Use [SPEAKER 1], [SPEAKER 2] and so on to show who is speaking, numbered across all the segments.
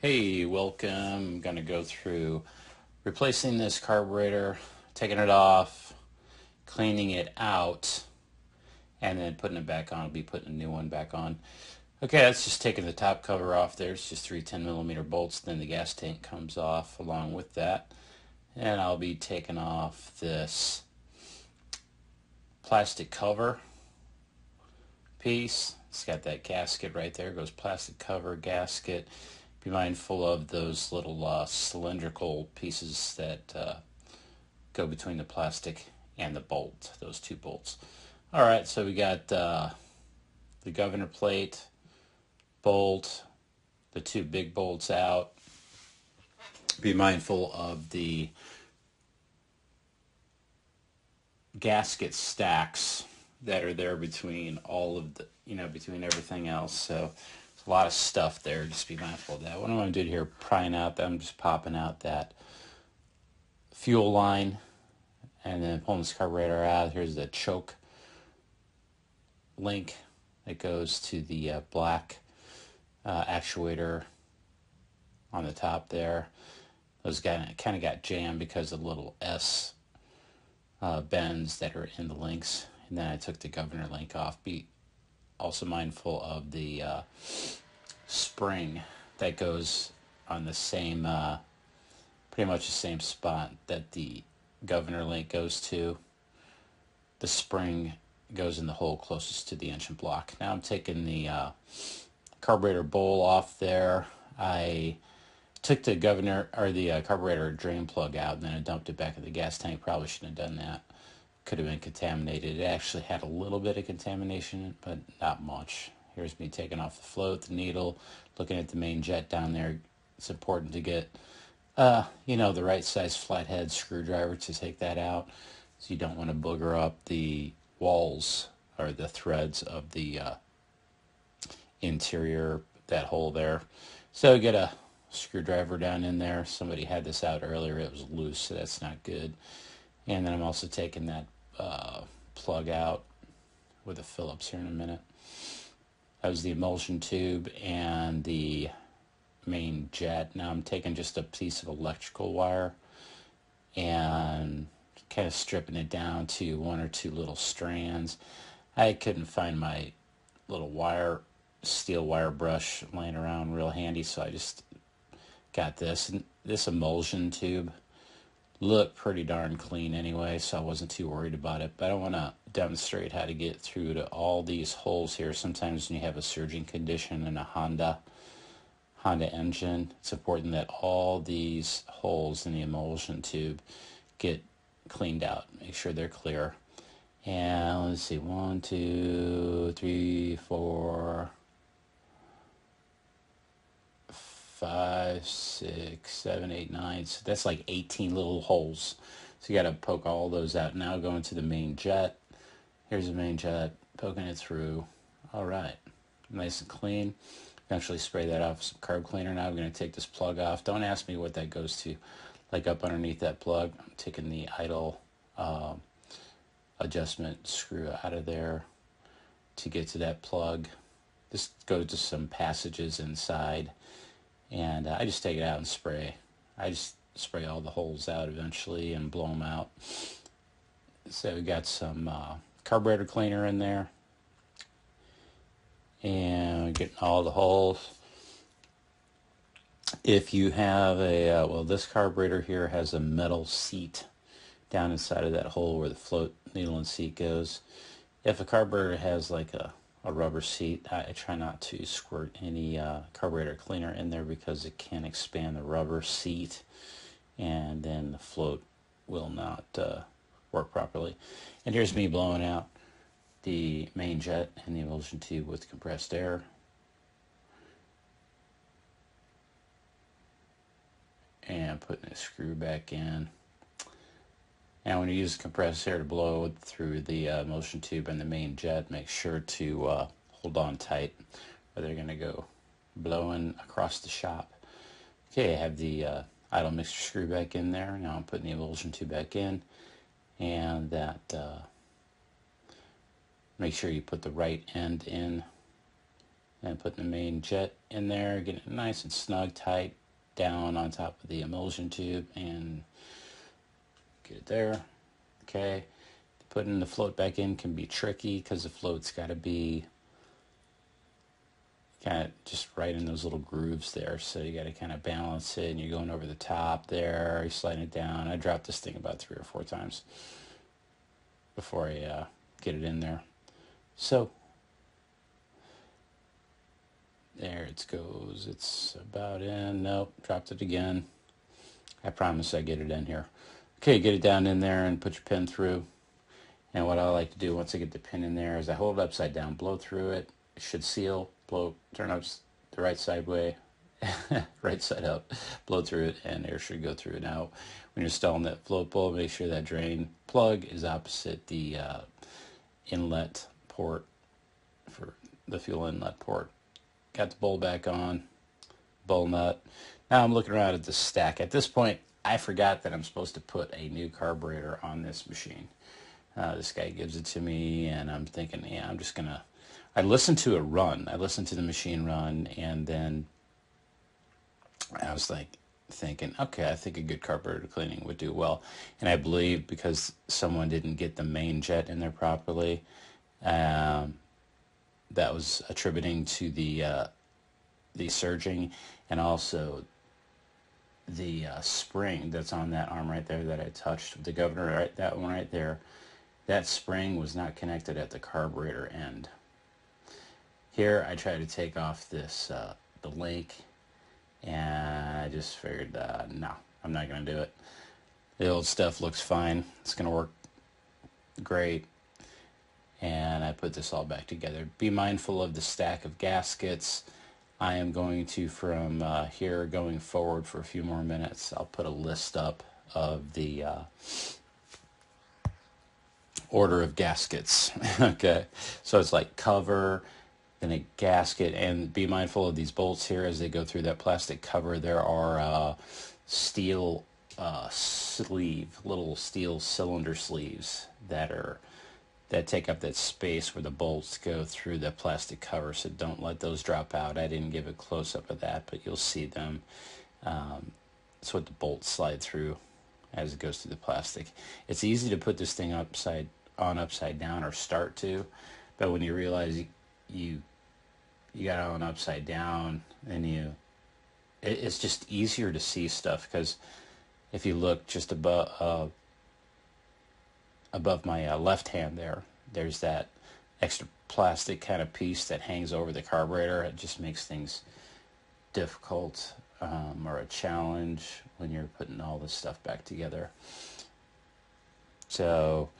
[SPEAKER 1] Hey, welcome. I'm going to go through replacing this carburetor, taking it off, cleaning it out, and then putting it back on. I'll be putting a new one back on. Okay, that's just taking the top cover off there. It's just three 10 millimeter bolts. Then the gas tank comes off along with that. And I'll be taking off this plastic cover piece. It's got that gasket right there. It goes plastic cover, gasket be mindful of those little uh, cylindrical pieces that uh, go between the plastic and the bolt, those two bolts. All right, so we got uh, the governor plate, bolt, the two big bolts out. Be mindful of the gasket stacks that are there between all of the, you know, between everything else. So a lot of stuff there. Just be mindful of that. What I'm going to do here, prying out, that I'm just popping out that fuel line and then pulling this carburetor out. Here's the choke link that goes to the uh, black uh, actuator on the top there. Those kind of got jammed because of the little S uh, bends that are in the links. And then I took the governor link off. Be also mindful of the uh, spring that goes on the same, uh, pretty much the same spot that the governor link goes to. The spring goes in the hole closest to the engine block. Now I'm taking the uh, carburetor bowl off there. I took the governor or the uh, carburetor drain plug out and then I dumped it back in the gas tank. Probably shouldn't have done that could have been contaminated. It actually had a little bit of contamination, but not much. Here's me taking off the float, the needle, looking at the main jet down there. It's important to get, uh, you know, the right size flathead screwdriver to take that out. So you don't want to booger up the walls or the threads of the uh, interior, that hole there. So get a screwdriver down in there. Somebody had this out earlier. It was loose, so that's not good. And then I'm also taking that uh, plug out with a Phillips here in a minute. That was the emulsion tube and the main jet. Now I'm taking just a piece of electrical wire and kind of stripping it down to one or two little strands. I couldn't find my little wire, steel wire brush laying around real handy, so I just got this. And this emulsion tube looked pretty darn clean anyway, so I wasn't too worried about it. But I want to demonstrate how to get through to all these holes here. Sometimes when you have a surging condition in a Honda Honda engine, it's important that all these holes in the emulsion tube get cleaned out. Make sure they're clear. And let's see, one, two, three, four, five, six, seven, eight, nine. So that's like 18 little holes. So you got to poke all those out. Now go into the main jet. Here's the main jet, poking it through. All right, nice and clean. Eventually spray that off with some carb cleaner. Now I'm going to take this plug off. Don't ask me what that goes to. Like up underneath that plug, I'm taking the idle uh, adjustment screw out of there to get to that plug. This goes to some passages inside and uh, I just take it out and spray. I just spray all the holes out eventually and blow them out. So we got some uh, carburetor cleaner in there and getting all the holes. If you have a, uh, well this carburetor here has a metal seat down inside of that hole where the float needle and seat goes. If a carburetor has like a a rubber seat. I, I try not to squirt any uh, carburetor cleaner in there because it can expand the rubber seat and then the float will not uh, work properly. And here's me blowing out the main jet and the emulsion tube with compressed air. And putting a screw back in. And when you use compressed air to blow through the uh, emulsion tube and the main jet, make sure to uh, hold on tight or they're going to go blowing across the shop. Okay, I have the uh, idle mixture screw back in there. Now I'm putting the emulsion tube back in and that uh, make sure you put the right end in and putting the main jet in there, getting it nice and snug, tight down on top of the emulsion tube and get it there. Okay. Putting the float back in can be tricky because the float's got to be kind of just right in those little grooves there. So you got to kind of balance it and you're going over the top there, you're sliding it down. I dropped this thing about three or four times before I uh, get it in there. So there it goes. It's about in. Nope, dropped it again. I promise I get it in here. Okay, get it down in there and put your pin through. And what I like to do once I get the pin in there is I hold it upside down, blow through it. It should seal, blow, turn up the right side way, right side up, blow through it, and air should go through it. Now, when you're installing that float bowl, make sure that drain plug is opposite the uh, inlet port for the fuel inlet port. Got the bowl back on, bowl nut. Now I'm looking around at the stack. At this point, I forgot that I'm supposed to put a new carburetor on this machine. Uh, this guy gives it to me, and I'm thinking, yeah, I'm just gonna. I listened to it run. I listened to the machine run, and then I was like thinking, okay, I think a good carburetor cleaning would do well. And I believe because someone didn't get the main jet in there properly, um, that was attributing to the uh, the surging, and also the uh, spring that's on that arm right there that I touched, the governor, right, that one right there, that spring was not connected at the carburetor end. Here I tried to take off this, uh, the link, and I just figured, uh, no, I'm not going to do it. The old stuff looks fine. It's going to work great. And I put this all back together. Be mindful of the stack of gaskets. I am going to, from uh, here going forward for a few more minutes, I'll put a list up of the uh, order of gaskets. okay, so it's like cover, then a gasket, and be mindful of these bolts here as they go through that plastic cover. There are uh, steel uh, sleeve, little steel cylinder sleeves that are that take up that space where the bolts go through the plastic cover. So don't let those drop out. I didn't give a close up of that, but you'll see them. Um, that's what the bolts slide through as it goes through the plastic. It's easy to put this thing upside on upside down or start to, but when you realize you you, got it on upside down and you it, it's just easier to see stuff because if you look just above uh, above my uh, left hand there, there's that extra plastic kind of piece that hangs over the carburetor. It just makes things difficult um, or a challenge when you're putting all this stuff back together. So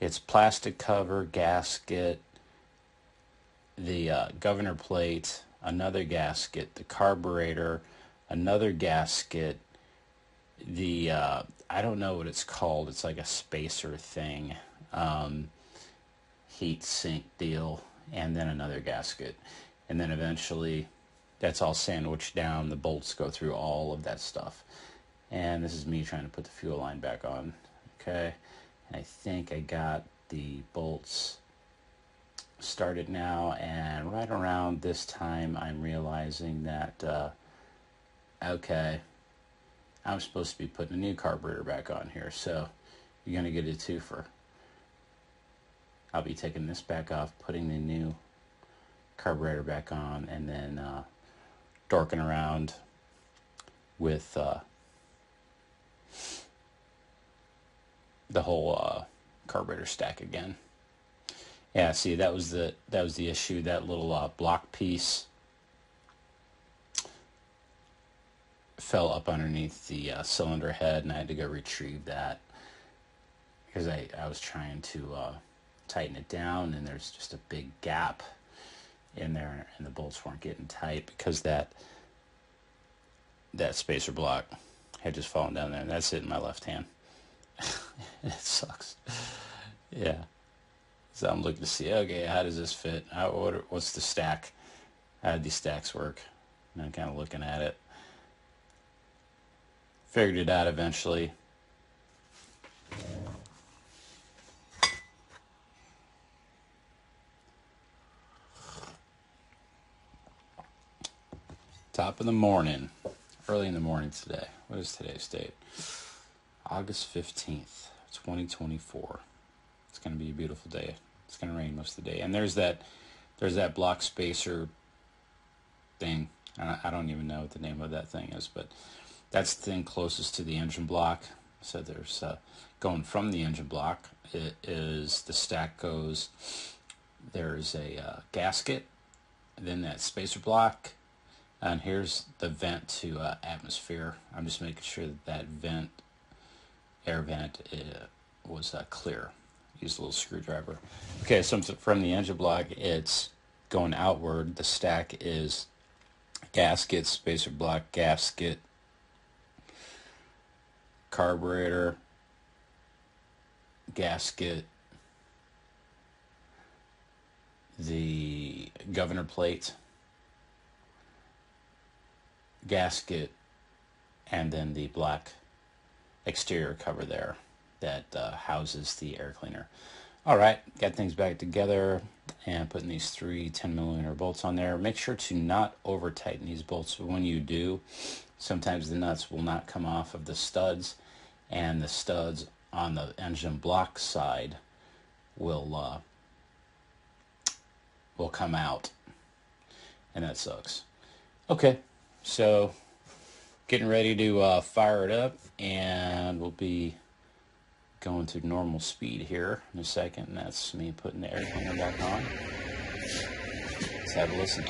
[SPEAKER 1] it's plastic cover, gasket, the uh, governor plate, another gasket, the carburetor, another gasket, the uh, I don't know what it's called. It's like a spacer thing, um, heat sink deal, and then another gasket, and then eventually that's all sandwiched down. The bolts go through all of that stuff, and this is me trying to put the fuel line back on. Okay, and I think I got the bolts started now, and right around this time, I'm realizing that uh, okay I'm supposed to be putting a new carburetor back on here. So you're going to get a twofer. I'll be taking this back off, putting the new carburetor back on, and then uh, dorking around with uh, the whole uh, carburetor stack again. Yeah, see that was the that was the issue. That little uh, block piece fell up underneath the uh, cylinder head and I had to go retrieve that because I, I was trying to uh, tighten it down and there's just a big gap in there and the bolts weren't getting tight because that that spacer block had just fallen down there and that's it in my left hand. it sucks. yeah. So I'm looking to see, okay, how does this fit? How, what, what's the stack? How do these stacks work? And I'm kind of looking at it figured it out eventually. Top of the morning. Early in the morning today. What is today's date? August 15th, 2024. It's going to be a beautiful day. It's going to rain most of the day. And there's that there's that block spacer thing. I don't even know what the name of that thing is, but that's the thing closest to the engine block. So there's uh, going from the engine block. It is the stack goes. There's a uh, gasket, then that spacer block, and here's the vent to uh, atmosphere. I'm just making sure that that vent, air vent, uh, was uh, clear. Use a little screwdriver. Okay, so from the engine block, it's going outward. The stack is gasket, spacer block, gasket, carburetor, gasket, the governor plate, gasket, and then the black exterior cover there that uh, houses the air cleaner. All right, got things back together and putting these three 10 millimeter bolts on there. Make sure to not over tighten these bolts when you do. Sometimes the nuts will not come off of the studs and the studs on the engine block side will uh, will come out and that sucks. Okay, so getting ready to uh, fire it up and we'll be going to normal speed here in a second. And that's me putting the air cleaner back on. Let's have a listen.